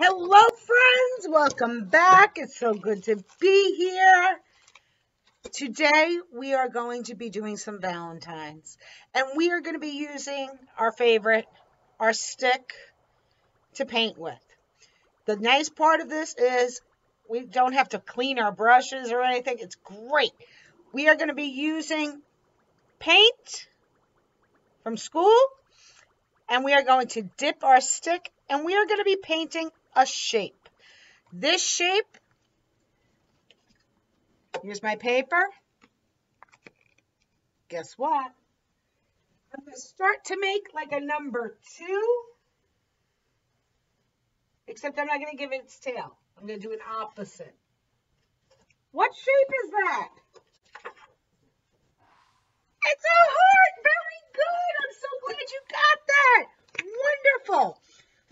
Hello, friends. Welcome back. It's so good to be here. Today, we are going to be doing some Valentines. And we are going to be using our favorite, our stick, to paint with. The nice part of this is we don't have to clean our brushes or anything. It's great. We are going to be using paint from school. And we are going to dip our stick and we are going to be painting a shape. This shape, here's my paper. Guess what? I'm going to start to make like a number two, except I'm not going to give it its tail. I'm going to do an opposite. What shape is that? It's a heart. Very good. I'm so glad you got that. Wonderful.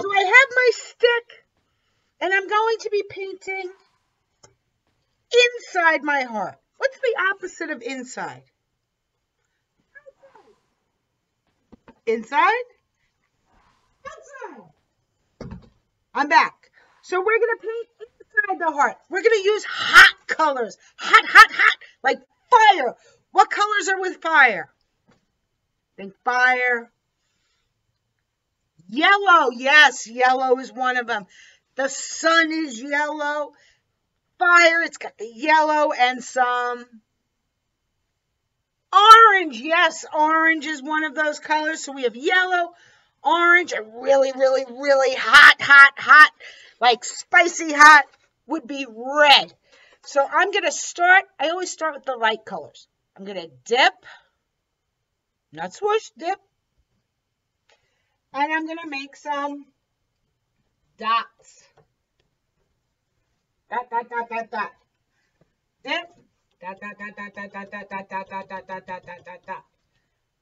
So I have my stick going to be painting inside my heart. What's the opposite of inside? Inside? Outside. I'm back. So we're going to paint inside the heart. We're going to use hot colors. Hot, hot, hot. Like fire. What colors are with fire? Think fire. Yellow. Yes, yellow is one of them. The sun is yellow. Fire, it's got the yellow and some orange. Yes, orange is one of those colors. So we have yellow, orange, and really, really, really hot, hot, hot, like spicy hot would be red. So I'm going to start, I always start with the light colors. I'm going to dip, not swoosh, dip. And I'm going to make some dots. Dot, dot, dot, dot, dot. Dip. Dot, dot, dot, dot, dot, dot, dot, dot, dot, dot, dot, dot, dot, dot, dot.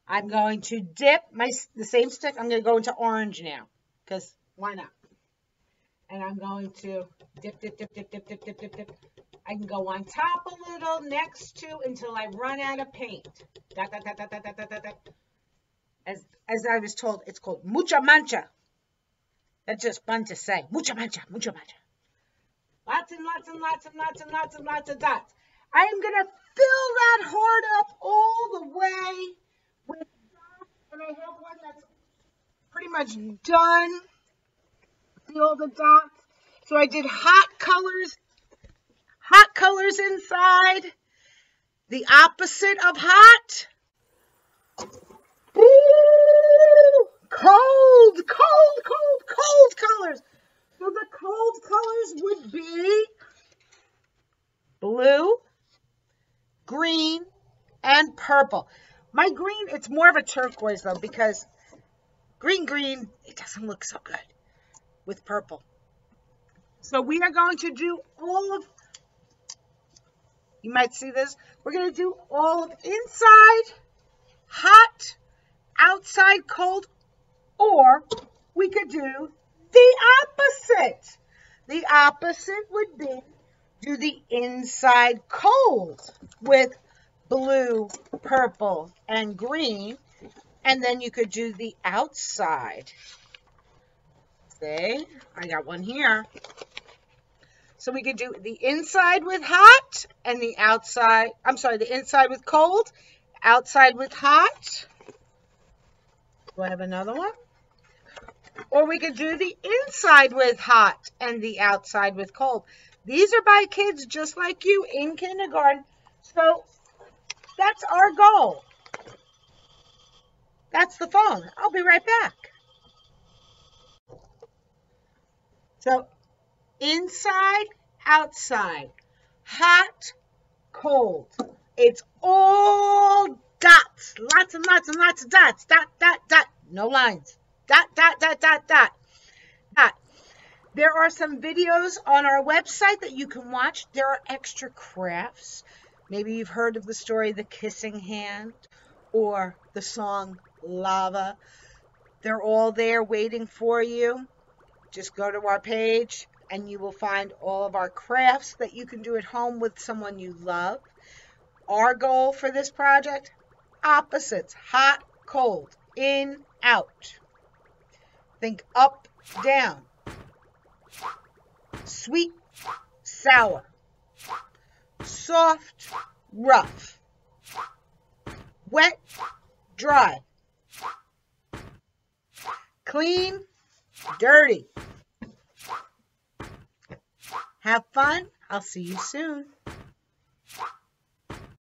I'm going to dip my the same stick. I'm going to go into orange now because why not? And I'm going to dip, dip, dip, dip, dip, dip, dip, dip, dip. I can go on top a little, next to, until I run out of paint. Dot, dot, dot, dot, dot, dot, dot, dot. As, as I was told, it's called mucha mancha. That's just fun to say. Mucha mancha, mucha mancha. Lots and lots and lots and lots and lots and lots of dots. I am going to fill that heart up all the way with dots. And I have one that's pretty much done. All the dots? So I did hot colors, hot colors inside. The opposite of hot. Ooh, cold, cold, cold, cold colors. So the cold colors would be blue, green, and purple. My green, it's more of a turquoise though because green, green, it doesn't look so good with purple. So we are going to do all of, you might see this, we're going to do all of inside, hot, outside cold, or we could do the opposite. The opposite would be do the inside cold with blue, purple, and green. And then you could do the outside. See, I got one here. So we could do the inside with hot and the outside, I'm sorry, the inside with cold, outside with hot. Do I have another one? Or we could do the inside with hot and the outside with cold. These are by kids just like you in kindergarten. So that's our goal. That's the phone. I'll be right back. So inside, outside, hot, cold. It's all dots. Lots and lots and lots of dots. Dot, dot, dot. No lines. Dot, dot, dot, dot, dot. There are some videos on our website that you can watch. There are extra crafts. Maybe you've heard of the story The Kissing Hand or the song Lava. They're all there waiting for you. Just go to our page and you will find all of our crafts that you can do at home with someone you love. Our goal for this project opposites hot, cold, in, out. Think up, down. Sweet, sour, soft, rough, wet, dry, clean, dirty. Have fun. I'll see you soon.